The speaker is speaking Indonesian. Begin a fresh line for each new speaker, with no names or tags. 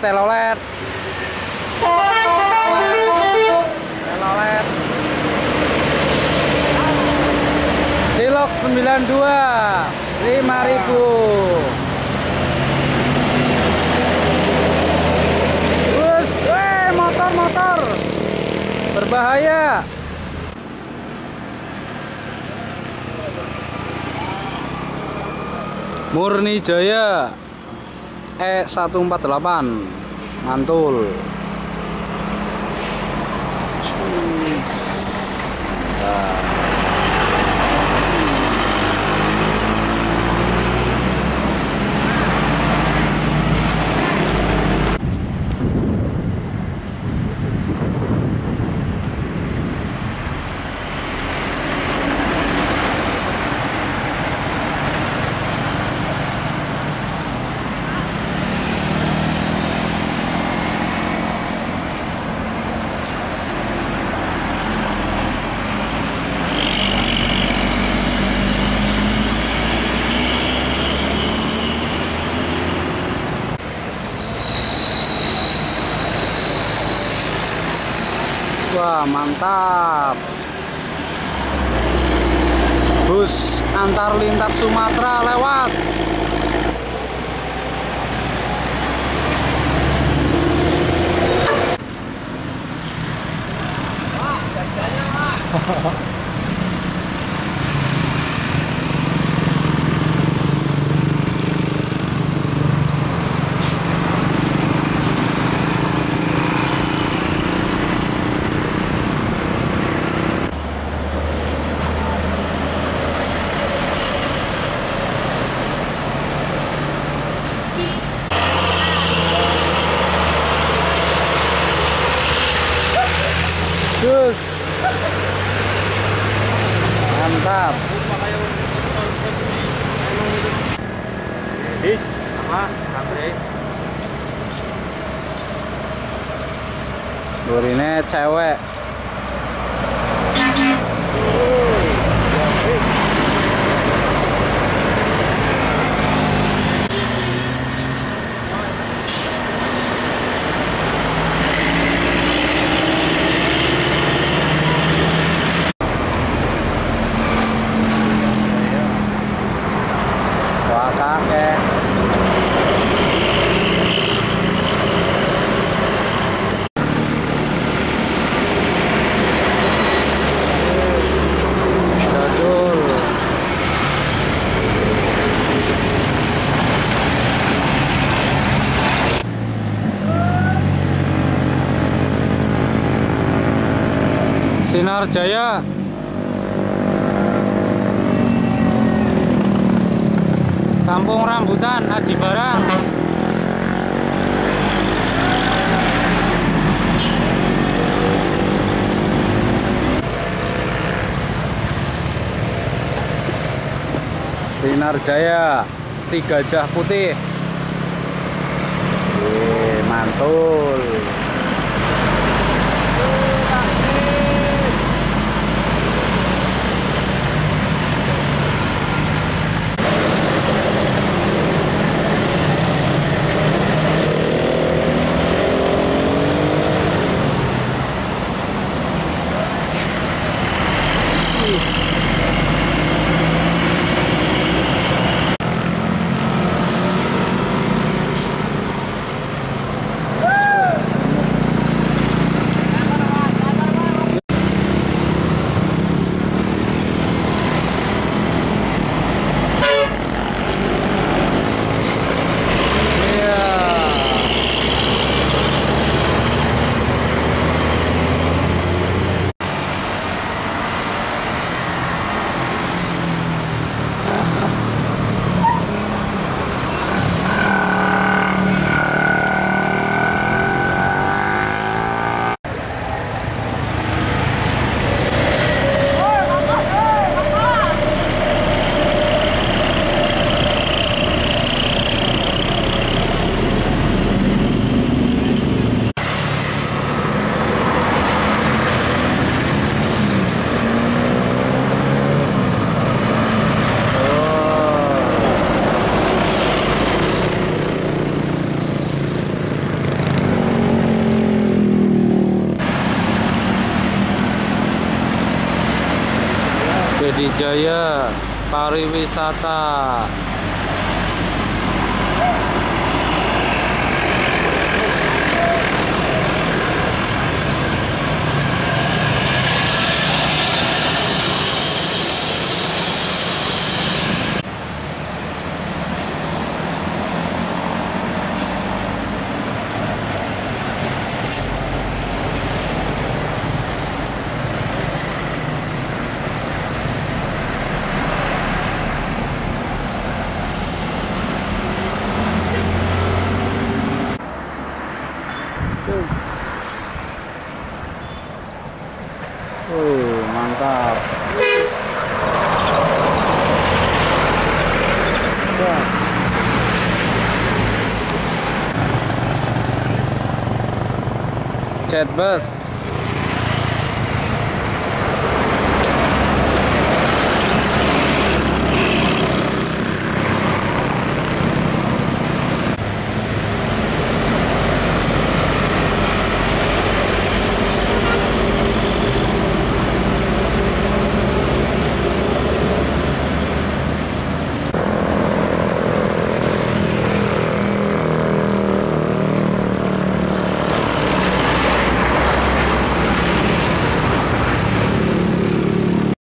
telolet telolet telolet cilok 92 5000 Terus, weh motor-motor berbahaya. Murni Jaya E148 Mantul. Mantap. Bus antar lintas Sumatera lewat. Sus. Mantap.
Bis, apa? Andre.
Burine cewek. Sinar Jaya. Kampung Rambutan Aji Barang. Sinar Jaya Si Gajah Putih. Mantul Jaya pariwisata Uh, mantap. Jet bus.